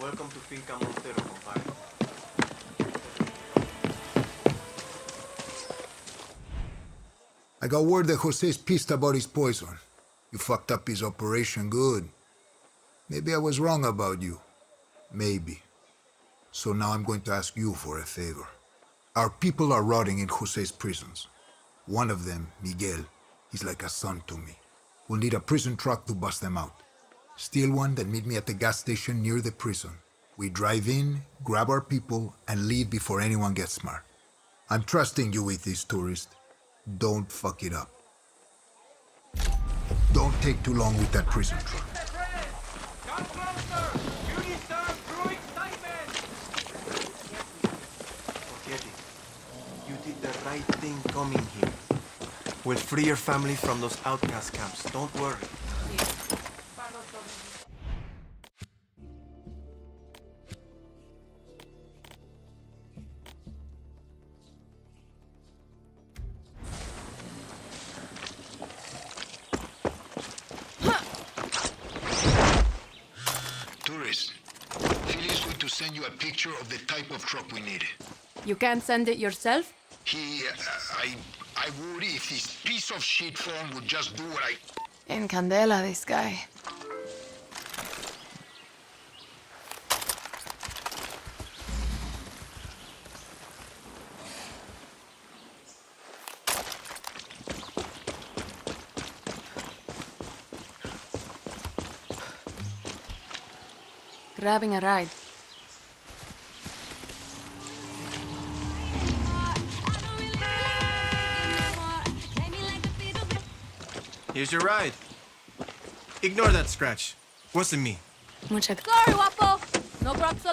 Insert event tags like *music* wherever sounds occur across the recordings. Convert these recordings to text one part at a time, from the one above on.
Welcome to Finca Montero, compadre. I got word that Jose's pissed about his poison. You fucked up his operation good. Maybe I was wrong about you. Maybe. So now I'm going to ask you for a favor. Our people are rotting in Jose's prisons. One of them, Miguel, he's like a son to me. We'll need a prison truck to bust them out. Steal one, then meet me at the gas station near the prison. We drive in, grab our people, and leave before anyone gets smart. I'm trusting you with this, tourist. Don't fuck it up. Don't take too long with that prison truck. Forget it. You did the right thing coming here. We'll free your family from those outcast camps. Don't worry. You can't send it yourself? He, uh, I, I would if this piece of shit phone would just do what I... In Candela, this guy. Grabbing a ride. Here's your ride. Ignore that scratch. Wasn't me. Mucha... Sorry, Wapo. No props so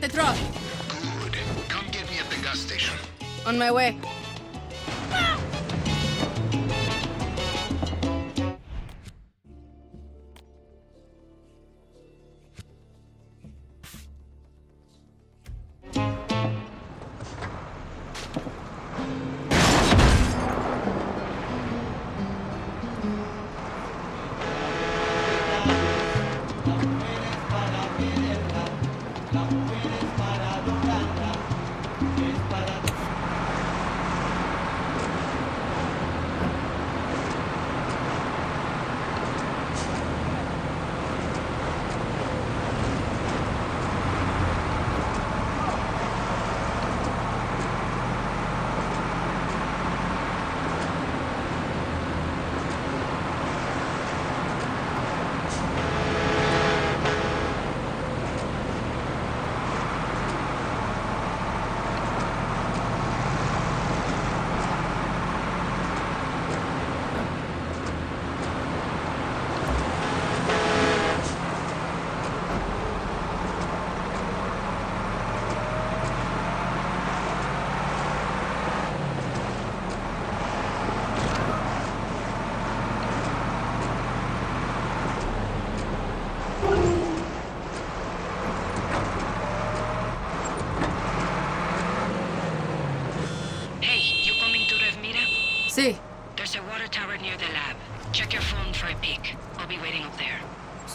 Got the truck. Good. Come get me at the gas station. On my way.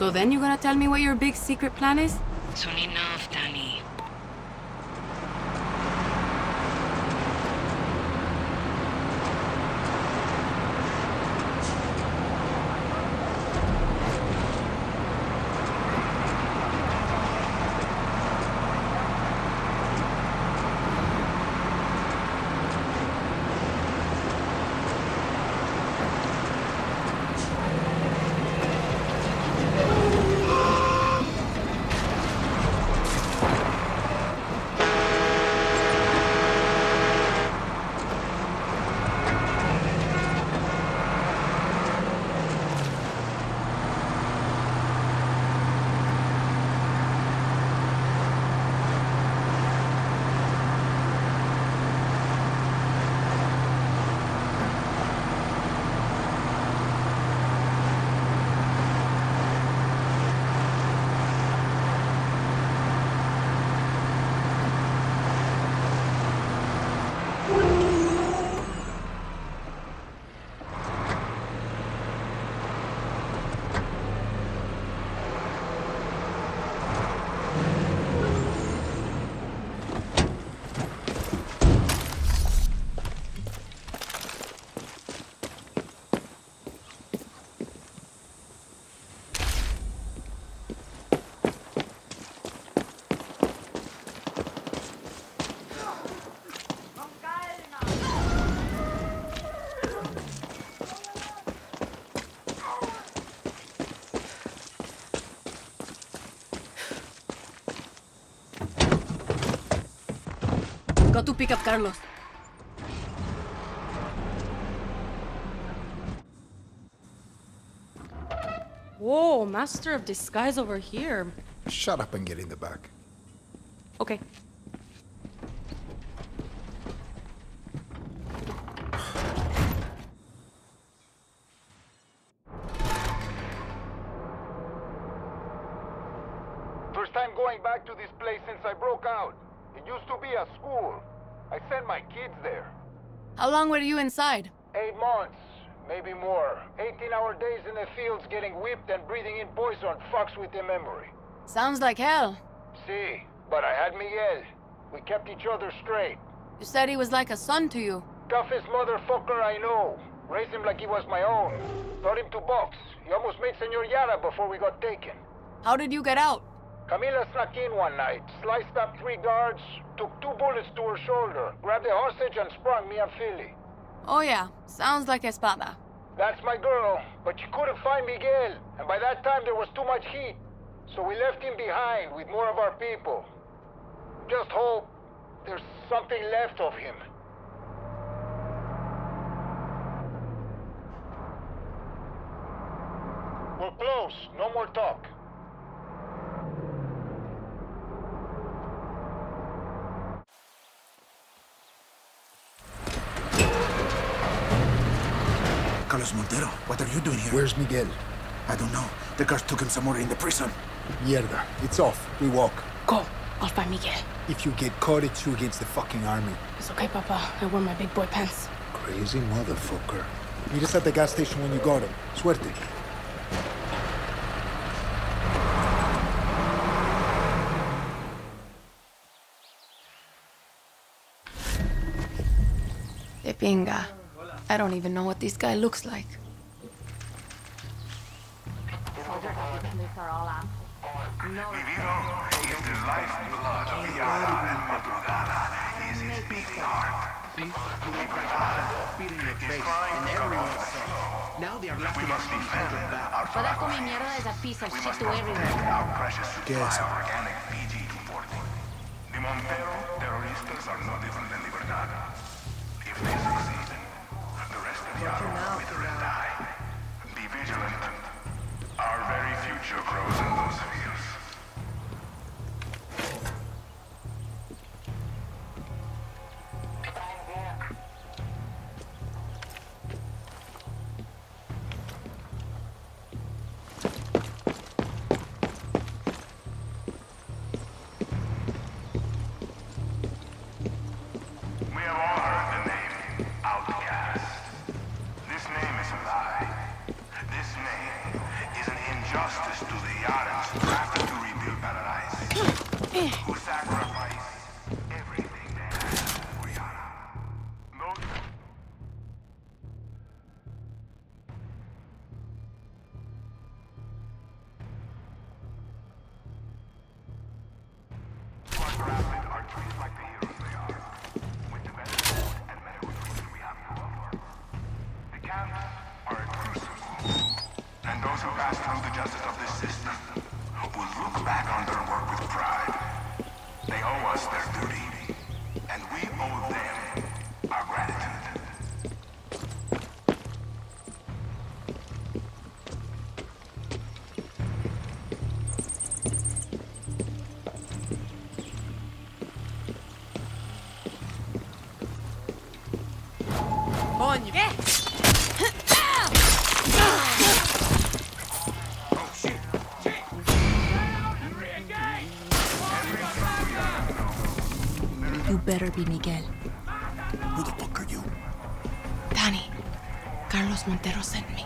So then you're gonna tell me what your big secret plan is? Soon enough, Danny. Go to pick up Carlos. Whoa, Master of Disguise over here. Shut up and get in the back. Okay. How long were you inside? Eight months, maybe more. 18-hour days in the fields getting whipped and breathing in poison fucks with the memory. Sounds like hell. See, but I had Miguel. We kept each other straight. You said he was like a son to you. Toughest motherfucker I know. Raised him like he was my own. Taught him to box. He almost made Senor Yara before we got taken. How did you get out? Camila snuck in one night, sliced up three guards, took two bullets to her shoulder, grabbed a hostage and sprung me and Philly. Oh yeah, sounds like Espada. That's my girl, but she couldn't find Miguel, and by that time there was too much heat. So we left him behind with more of our people. Just hope there's something left of him. We're close. No more talk. Carlos Montero, what are you doing here? Where's Miguel? I don't know. The guards took him somewhere in the prison. Mierda. It's off. We walk. Go. I'll find Miguel. If you get caught, it's you against the fucking army. It's okay, Papa. I wore my big boy pants. Crazy motherfucker. Meet us at the gas station when you got him. Suerte. De pinga. I don't even know what this guy looks like. Now they are laughing at me behind your back. Toda mierda is a piece of shit to everyone. ¿Qué es? The Montero terroristas are no different than Libertad. If they succeed, the wither and die. Be vigilant. Our very future grows in those owe us their duty, and we owe them be Miguel. Who the fuck are you? Danny, Carlos Montero sent me.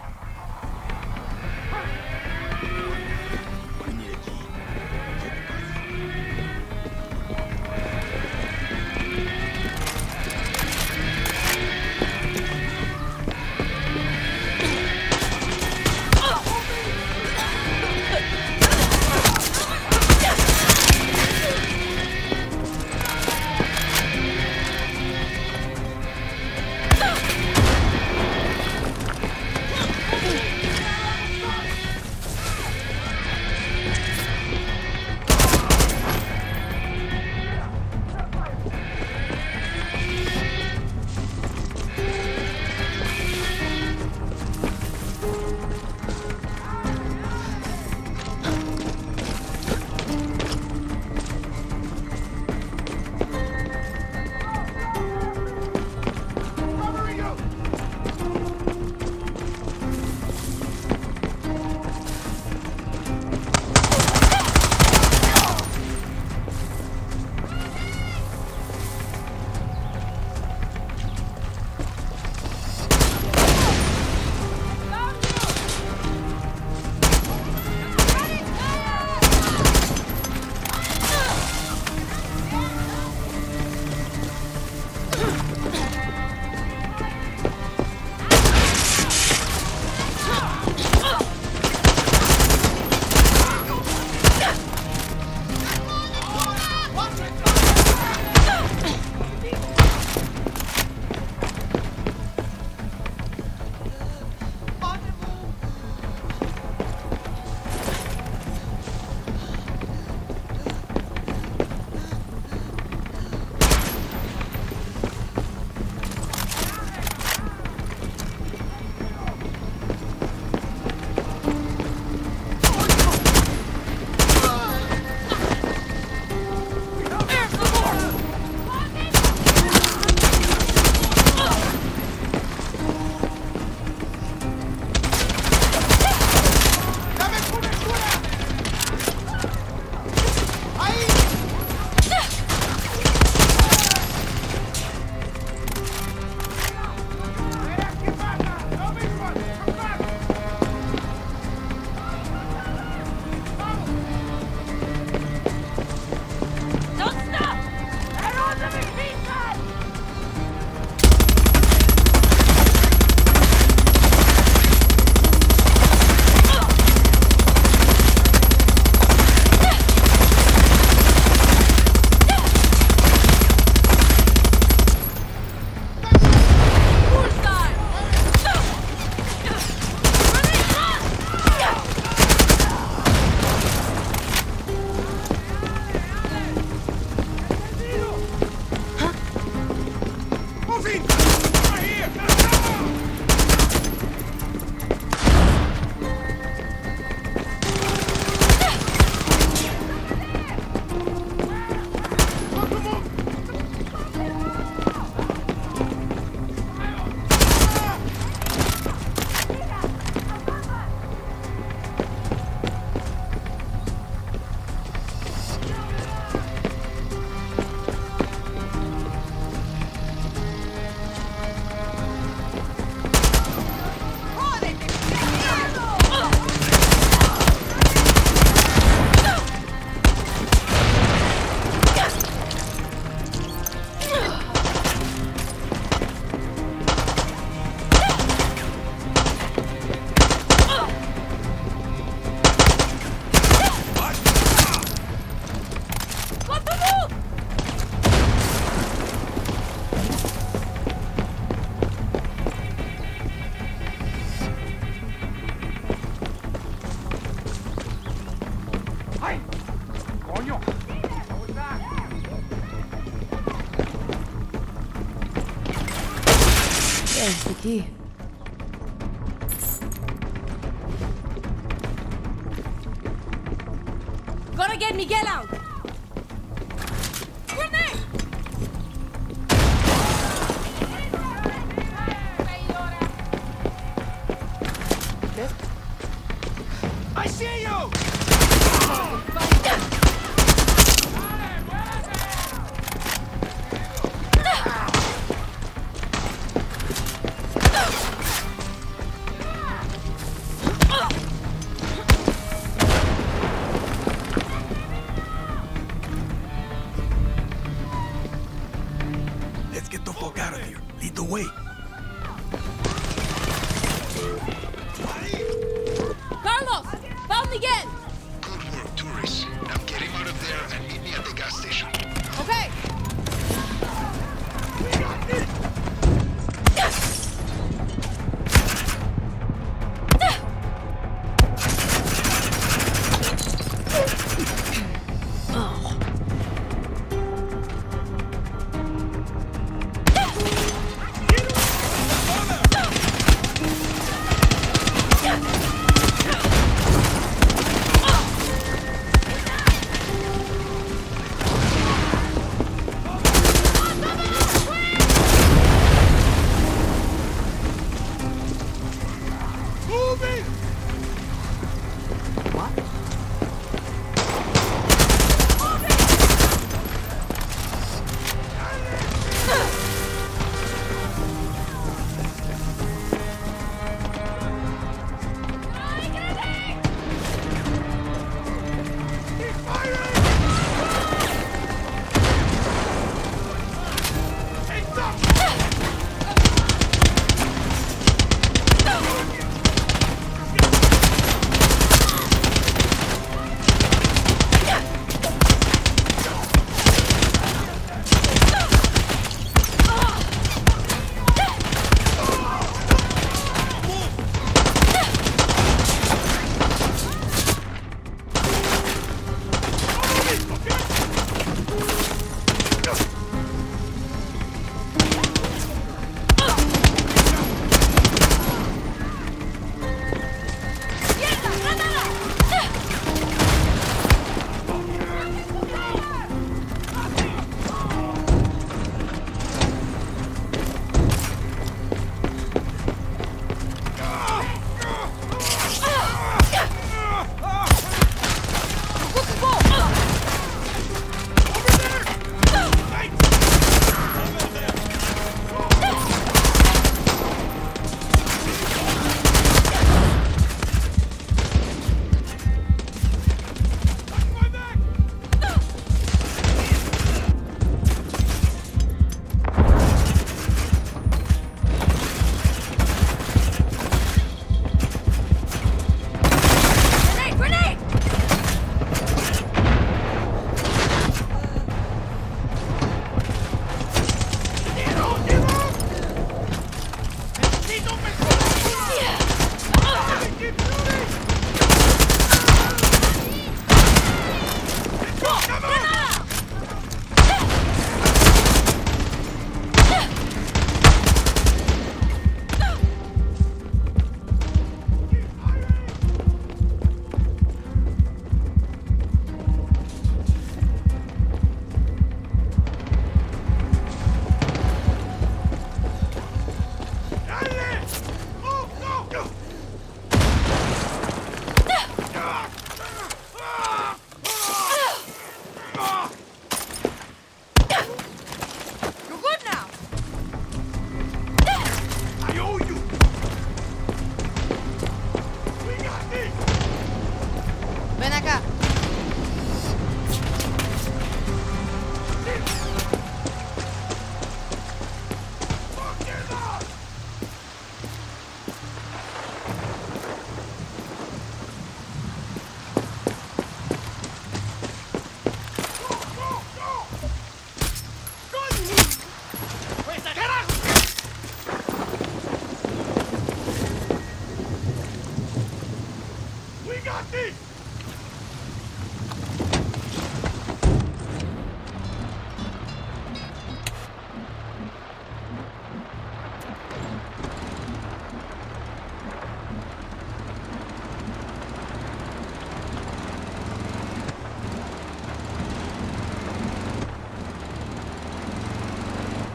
Moving!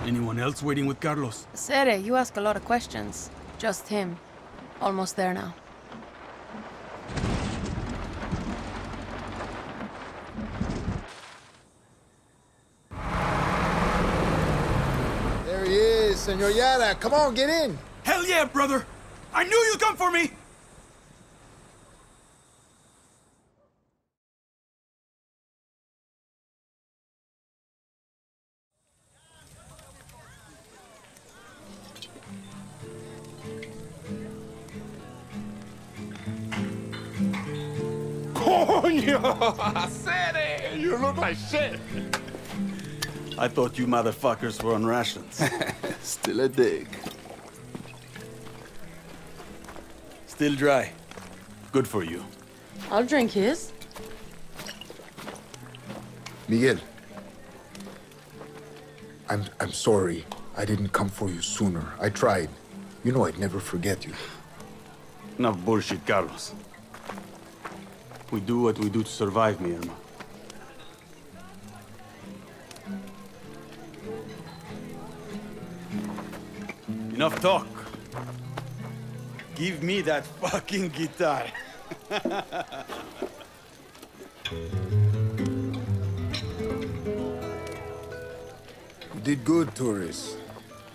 Anyone else waiting with Carlos? Sere, you ask a lot of questions. Just him. Almost there now. Is, Senor Yara. Come on, get in. Hell yeah, brother! I knew you'd come for me! *laughs* Coño! Sere! You look like shit! I thought you motherfuckers were on rations. *laughs* Still a dig. Still dry. Good for you. I'll drink his. Miguel. I'm I'm sorry. I didn't come for you sooner. I tried. You know I'd never forget you. Enough bullshit, Carlos. We do what we do to survive, mi hermano. Enough talk. Give me that *laughs* fucking guitar. You did good, tourist.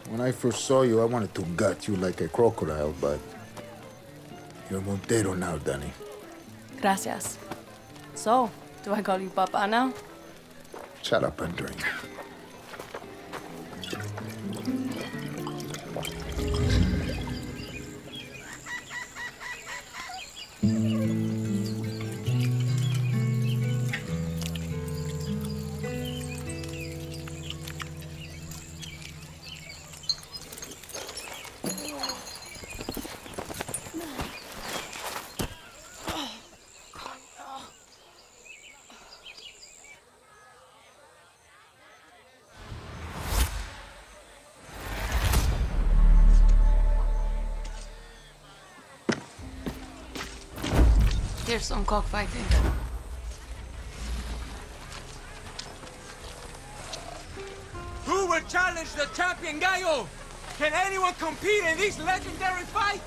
When I first saw you, I wanted to gut you like a crocodile, but you're Montero now, Danny. Gracias. So, do I call you Papa now? Shut up and drink. Some cockfighting. Who will challenge the champion Gallo? Can anyone compete in this legendary fight?